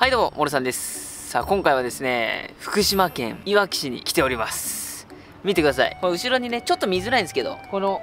はいどうも、モルさんです。さあ、今回はですね、福島県いわき市に来ております。見てください。これ後ろにね、ちょっと見づらいんですけど、この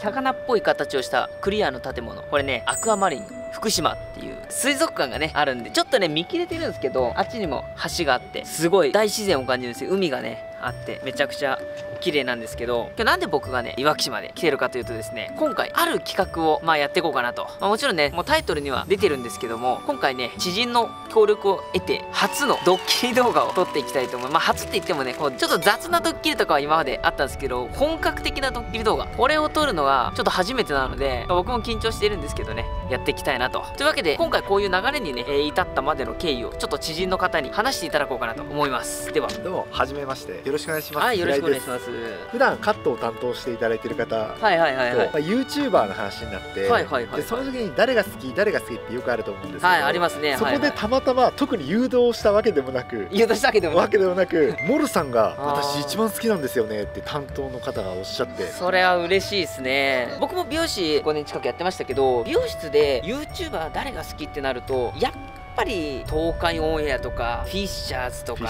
魚っぽい形をしたクリアの建物。これね、アクアマリン福島っていう水族館がね、あるんで、ちょっとね、見切れてるんですけど、あっちにも橋があって、すごい大自然を感じるんですよ。海がね、あって、めちゃくちゃ綺麗なんですけど、今日なんで僕がね、いわき市まで来てるかというとですね、今回ある企画をまあやっていこうかなと。まあ、もちろんね、もうタイトルには出てるんですけども、今回ね、知人の協力を得て、初のドッキリ動画を撮っていきたいと思います。まあ、初って言ってもね、こうちょっと雑なドッキリとかは今まであったんですけど、本格的なドッキリ動画、これを撮るのがちょっと初めてなので、まあ僕も緊張してるんですけどね、やっていきたいなと。というわけで、今回こういう流れにね、えー至ったまでの経緯を、ちょっと知人の方に話していただこうかなと思います。では、どうも、はじめまして。よろしくお願いします。はい、よろしくお願いします。普段カットを担当していただいている方と、はいはいはいはい。ま。あ、YouTuber の話になって、はいはいはいでその時に誰が好き、誰が好きってよくあると思うんですけど、はい、ありますね。そこでたまたま特に誘導したわけでもなく、言うとしたけどもわけでもなく、モルさんが私一番好きなんですよねって担当の方がおっしゃって、それは嬉しいですね。僕も美容師5年近くやってましたけど美容室で YouTuber 誰が好きってなるとやっぱり東海オンエアとかフィッシャーズとか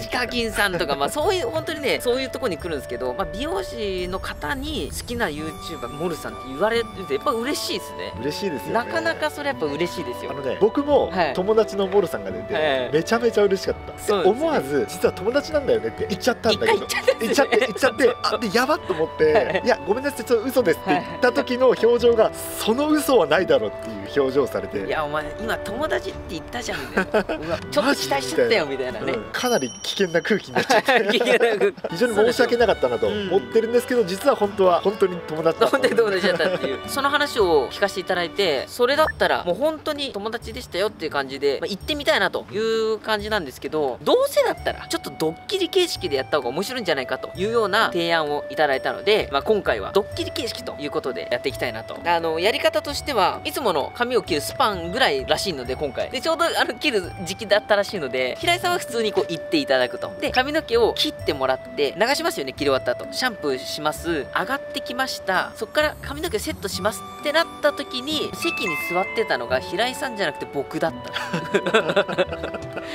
ヒカキンさんとかまあそういう本当にねそういうとこに来るんですけど、まあ、美容師の方に好きな YouTuber モルさんって言われるとやっぱ嬉しいですね。嬉しいですよね。なかなかそれやっぱ嬉しいですよ。あのね、僕もはい。友達のモルさんが出て、はい。めちゃめちゃ嬉しかった。そうですね。思わず実は友達なんだよねって言っちゃったんだけど言っ。ちゃって言っちゃってあでやばっと思っはいてい。やごめんなさいちょっと嘘ですって言った時の表情がその嘘はないだろうっていう表情をされて。いやお前今友達って言ったじゃん。みたいなちょっと期待しちゃったよみたいなね。うん。かなり危険な空気になっちゃって。非常に申し訳なかったなと思ってるんですけど実は本当は本当に友達だった。本当に友達だったっていう。その話を聞かせていただいてそれだったらもう本当に友達でしたよっていう感じで、まあ、行ってみたいなという感じなんですけどどうせだったらちょっとドッキリ形式でやった方が面白いんじゃないかというような提案をいただいたので、まあ、今回はドッキリ形式ということでやっていきたいなと。あのやり方としてはいつもの髪を切るスパンぐらいらしいので今回。でちょうどあの切る時期だったらしいので平井さんは普通にこう行っていただくと。で髪の毛を切ってもらって流しますよね切り終わった後。シャンプーします。上がってきました。そこから髪の毛セットしますってなった時に席に座ってたのが平井さんじゃなくて僕だった。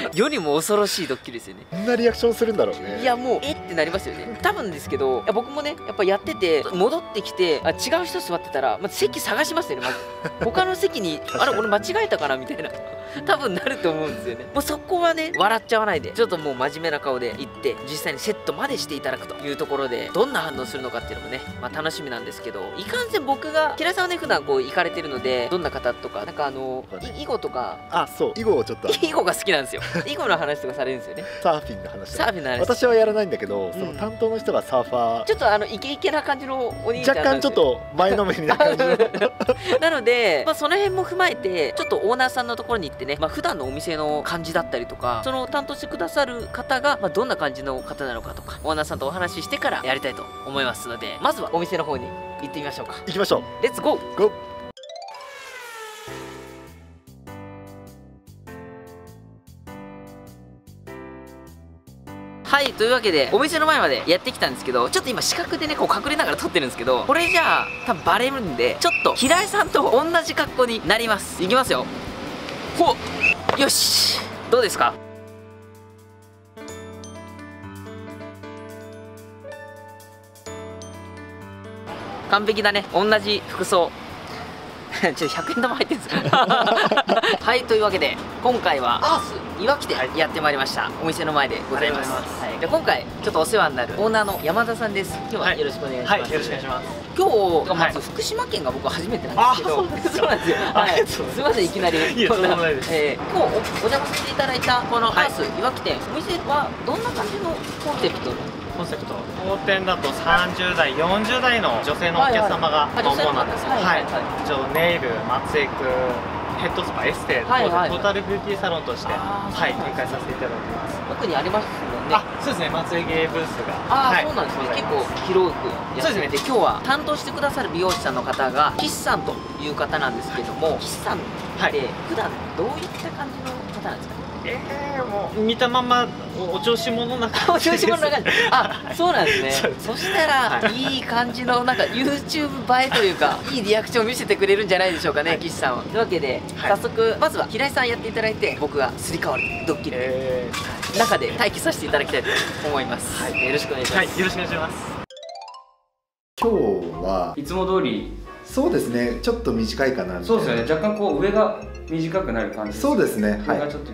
世にも恐ろしいドッキリですよね。こんなリアクションするんだろうね。いやもうえってなりますよね。多分ですけどいや僕もねやっぱやってて戻ってきてあ違う人座ってたら、まず席探しますよねまず。他の席に確かに。あれ俺間違えたかなみたいな 多分なると思うんですよね。もうそこはね笑っちゃわないで。ちょっともう真面目な顔で行って実際にセットまでしていただくというところでどんな反応するのかっていうのもね、まあ、楽しみなんですけどいかんせん僕が平井さんはね普段こう行かれてるのでどんな方とかなんかあのい囲碁とか。あそう。囲碁をちょっと囲碁が好きなんですよ。囲碁の話とかされるんですよね。サーフィンの話サーフィンの話。私はやらないんだけど、ん。その担当の人がサーファー。ちょっとあのイケイケな感じのお兄ちゃん若干ちょっと前のめりな感じの。なので、まあ、その辺も踏まえてちょっとオーナーさんのところに行ってね、まあ普段のお店の感じだったりとかその担当してくださる方が、まあ、どんな感じの方なのかとかオーナーさんとお話ししてからやりたいと思いますのでまずはお店の方に行ってみましょうか。行きましょう。レッツゴーゴーはいというわけでお店の前までやってきたんですけどちょっと今視覚でねこう隠れながら撮ってるんですけどこれじゃあ多分バレるんでちょっと平井さんと同じ格好になります。いきますよほっ。よし。どうですか？完璧だね。同じ服装。ちょっと100円玉入ってるんですよ はいというわけで今回はアースいわきでやってまいりました、お店の前でございます。はい、で今回ちょっとお世話になるオーナーの山田さんです。今日ははい。よろしくお願いします、はい、よろしくお願いします。今日がまはい。ず福島県が僕は初めてなんですけど、あそうです。かそうなんですよ。はい、す。すみませんいきなり。こんないです。えー今日おお邪魔させていただいたこのハウス、いわき店、お店はどんな感じのコンセプト？の？コンセプト、当店だと30代、40代の女性のお客様が主なんです。はいはい一応ネイル、松江区、ヘッドスパ、エステ、はいはい。トータルビューティーサロンとして、はい、展開させていただいてます。奥にありますね。あ、そうですね、松江芸ブースが。あーはい。そうなんですね、結構広くやってて、そうですね。今日は担当してくださる美容師さんの方が岸さんという方なんですけども岸さんってはい。普段どういった感じの方なんですか？ええもう見たままおお調子者な感おじです。調子者な感じ。あそうなんですね。そしたら、はい。い、い感じのなんか YouTube 映えというかいいリアクションを見せてくれるんじゃないでしょうかね、岸さんは。というわけで、はい。早速まずは平井さんやっていただいて僕がすり替わるドッキリ。え中で待機させていただきたいと思います、はい。よろしくお願いしーます、はいよろしくお願いします。今日はいつも通りそうですね。ちょっと短いかなそうですよね。若干こう上が短くなる感じそうですね。はい。ちょっと、ち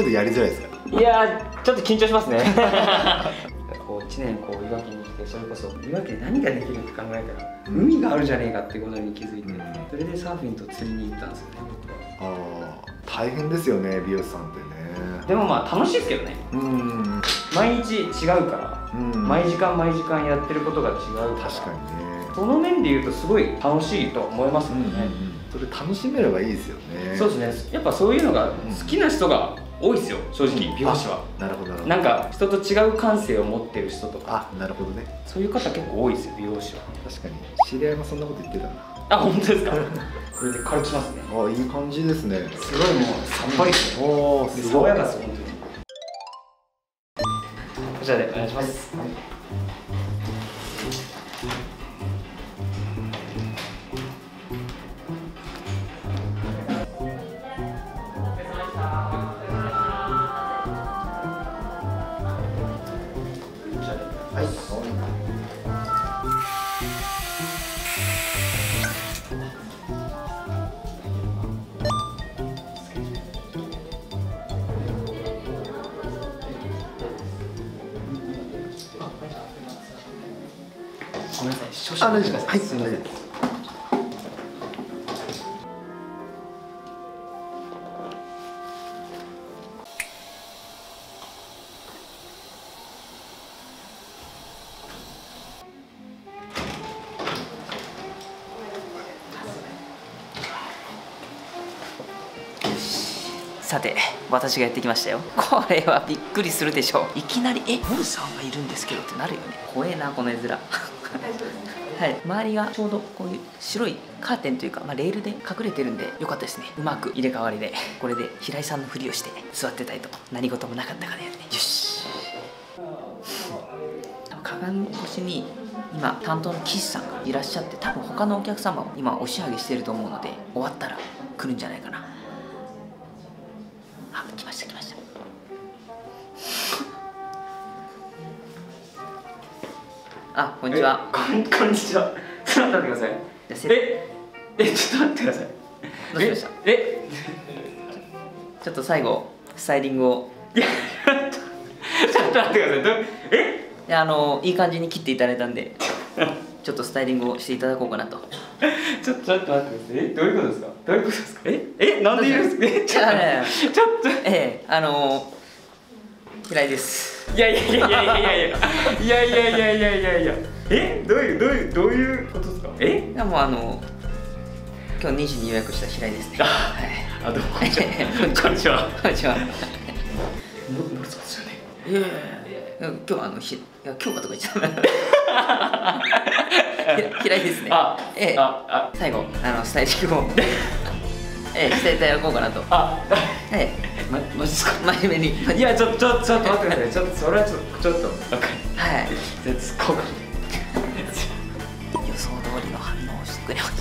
ょっと。やりづらいですか？い、やーちょっと緊張しますね。こう1年こういわきに来てそれこそいわきで何ができるって考えたら海があるじゃねえかってことに気づいて、うん。それでサーフィンと釣りに行ったんですよね。僕はああ大変ですよね美容師さんってね。でもまあ楽しいですけどね。うん。毎日違うから、うん毎時間毎時間やってることが違うから。確かにね。その面で言うとすごい楽しいと思いますもんね、それ楽しめればいいですよね。そうですね。やっぱそういうのが好きな人が多いですよ正直美容師は。なるほどなるほど。なんか人と違う感性を持ってる人とか。あなるほどね。そういう方結構多いですよ美容師は。確かに。知り合いもそんなこと言ってたな。あ本当ですか？これで軽くしますね。あいい感じですね。すごいもうさっぱりですねおおです爽やかです本当にこちらでお願いします。はい。はいあ々大丈夫です。はい。すい。ませんさて私がやってきましたよ。これはびっくりするでしょう。いきなり「えモルさんがいるんですけど」ってなるよね。怖えなこの絵面はい。周りがちょうどこういう白いカーテンというか、まあ、レールで隠れてるんでよかったですね。うまく入れ替わりでこれで平井さんのふりをして座ってたりと何事もなかったからやね。よし。鏡越しに今担当の岸さんがいらっしゃって多分他のお客様も今押し上げしてると思うので終わったら来るんじゃないかな。あこんにちは。こんこんにちは。ちょっと待ってください。ええちょっと待ってください。どうしました？えちょっと最後スタイリングを。えいやちょっと待ってください。どえ？であのいい感じに切っていただいたんでちょっとスタイリングをしていただこうかなと。ちょっとちょっと待ってください。えどういうことですか？どういうことですか？え？え？なんで言うんですか？え？ちょっとえあの平井です。いやいやいやいやいやいや。いやいやいやいやいやいや。え？どういうどういうどういうことですか？え？いやもうあの今日2時に予約した平井ですね。あはい。あどうも こんにちは。こんにちは。こんにちは。こんにちはももろそうですよね。いやいやいや今日はあのひいや今日はとか言っちゃう 平井ですね。あええ。ああ。最後あのスタイリングを。ええしていただこうかなと。あ。えまマジですか？え真面目に。いやちょちょちょっと待ってください。ちょっとそれはちょっとちょっと。わかるはい。絶好か予想通りの反応をしてくれまし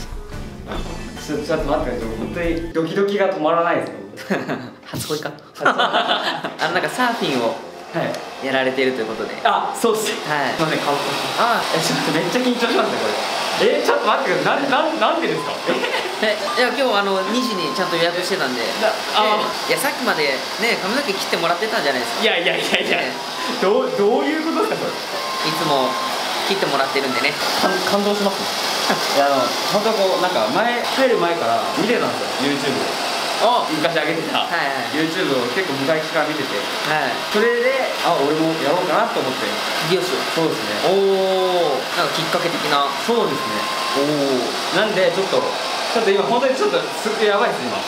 ちょちょっと待ってください。本当にドキドキが止まらないですよ。た 初恋か？あのなんかサーフィンをはい。やられているということで。あそうっす。はい。あえちょっとめっちゃ緊張しますねこれえちょっと待ってください。なんなんなんでですか？えいや今日あの2時にちゃんと予約してたんで。なあええいやさっきまでね髪の毛切ってもらってたんじゃないですか。いやいやいやいや。えどうどういうことですかそれ？いつも切ってもらってるんでね。感感動しますいやあの本当こうなんか前入る前から見てたんですよ YouTube でお昔上げてた、はいはい。YouTube を結構昔から見ててはい。それであ俺もやろうかなと思って。美容師を。そうですね。おおなんかきっかけ的な。そうですね。おおなんでちょっとちょっと今本当にちょっとすやばいです今。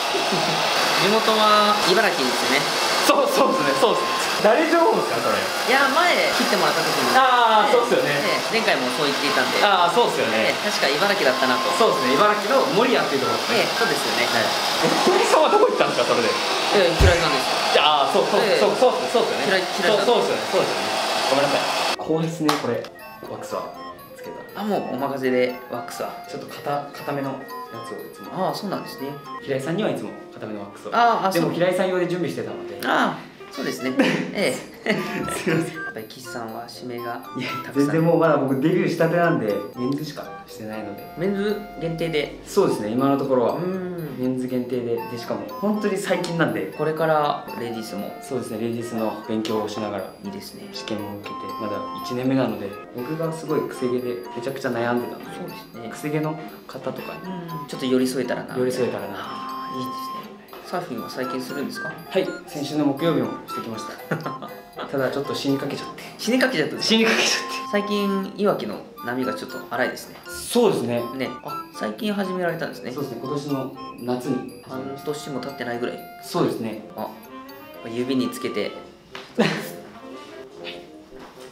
地元は茨城ですよねそうそうですねそうです誰情報ですかそれいや前切ってもらった時にああそうっすよね前回もそう言っていたんでああそうっすよね確か茨城だったなとそうですね茨城の守谷っていうところですねそうですよね、平井さんはどこ行ったんですかそれでえ平井さんですああそうそうそうそうそうですよね平井さんそうそうですよねそうですよねごめんなさいこうですねこれワックスはけたあもうお任せでワックスは。ちょっと硬硬めのやつをいつも。ああそうなんですね。平井さんにはいつも硬めのワックスを。ああでも平井さん用で準備してたので。ああそうですね。ええ。すいません。やっぱり岸さんは指名がいやたくさん。全然もうまだ僕デビューしたてなんでメンズしかしてないので。メンズ限定で。そうですね今のところは。ん。メンズ限定で。でしかも本当に最近なんで。これからレディースも。そうですねレディースの勉強をしながら。いいですね。試験も受けてまだ1年目なので。僕がすごいくせ毛でめちゃくちゃ悩んでたので。そうですね。くせ毛の方とかうん。ちょっと寄り添えたらな。に寄り添えたらな。ああいいですねサーフィンは最近するんですか？はい先週の木曜日もしてきました。ただちょっと死にかけちゃって。死にかけちゃった。死にかけちゃっ最近いわきの波がちょっと荒いですね。てそうですね。ね。あ最近始められたんですね。そうですね。今年の夏に。半年も経ってないぐらい。そうですね。あ指につけて。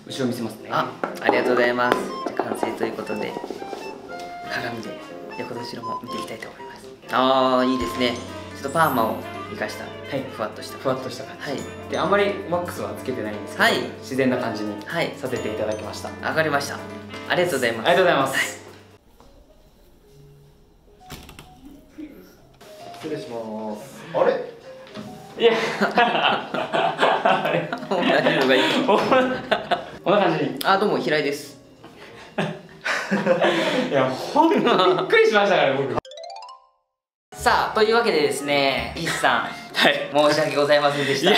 後ろ見せますね。あありがとうございます。じゃあ完成ということで。鏡で横後ろも見ていきたいと思います。ああいいですねちょっとパーマを生かした。はい。ふわっとした。ふわっとした感はい。じであんまりワックスはつけてないんですけど、はい。自然な感じにはい。させていただきました、わかりました。ありがとうございます。ありがとうございます、失礼します。あれ？いや。同じのがいい こんな感じ。にあどうも平井です。いやほんとびっくりしましたからね僕さあというわけでですね岸さんはい。申し訳ございませんでした。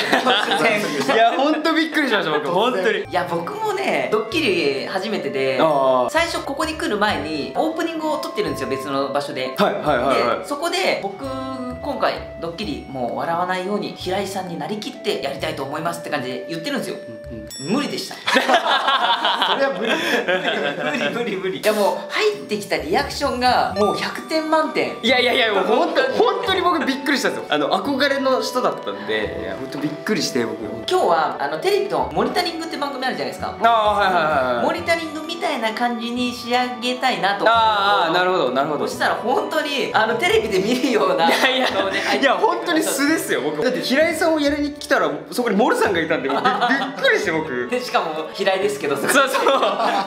いや本当びっくりしました僕本当に。いや僕もねドッキリ初めてであ最初ここに来る前にオープニングを撮ってるんですよ別の場所で。あはいはいはいはい。でそこで僕今回ドッキリもう笑わないように平井さんになりきってやりたいと思いますって感じで言ってるんですよ。無理でした。それは無理。無理無理無理。いやもう入ってきたリアクションがもう100点満点。いやいやいやもう本当本当に。僕びっくりしたんですよ。あの憧れの人だったんでいや本当びっくりして僕。今日はあのテレビのモニタリングって番組あるじゃないですか。ああはいはいはいモニタリングみたいな感じに仕上げたいなと。ああなるほどなるほど。そしたら本当にあのテレビで見るような。いやいやいや本当に素ですよ僕。だって平井さんをやりに来たらそこにモルさんがいたんで僕びっくりして僕。で しかも平井ですけど。そそうそう。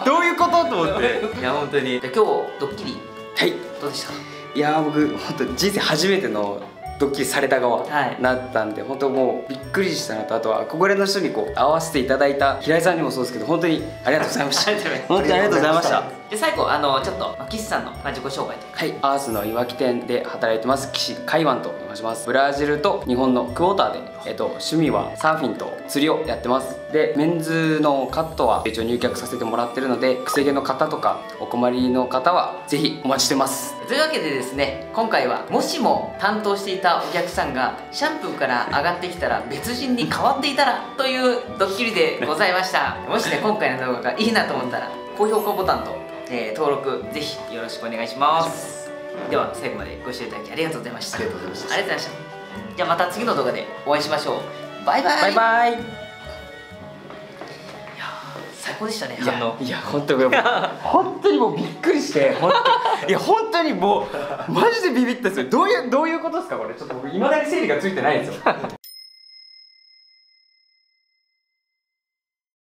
どういうこと？と思って。いや本当に。で今日ドッキリ。はい。どうでした？いやー僕本当人生初めてのドッキリされた側はい。なったんで、本当もうびっくりしたのと。あとは憧れの人にこう会わせていただいた平井さんにもそうですけど本当に ありがとうございました。本当にありがとうございましたで最後あのちょっとまあ岸さんのまあ自己紹介というか。はい、アースのいわき店で働いてます。岸海湾と申します。ブラジルと日本のクォーターで、えっと、趣味はサーフィンと釣りをやってます。でメンズのカットは一応入客させてもらってるのでくせ毛の方とかお困りの方はぜひお待ちしてます。というわけでですね今回はもしも担当していたお客さんがシャンプーから上がってきたら別人に変わっていたらというドッキリでございました。もしね今回の動画がいいなと思ったら高評価ボタンと、えー登録ぜひよろしくお願いします。では最後までご視聴いただきありがとうございました。ありがとうございました。ありがとうございました。じゃあまた次の動画でお会いしましょう。バイバイ。バイバイ。最高でしたねいや反応。いや本当に 本当にもうびっくりして本当いや本当にもうマジでビビったんですよ。どういうどういうことですかこれ。ちょっと僕いまだに整理がついてないんですよ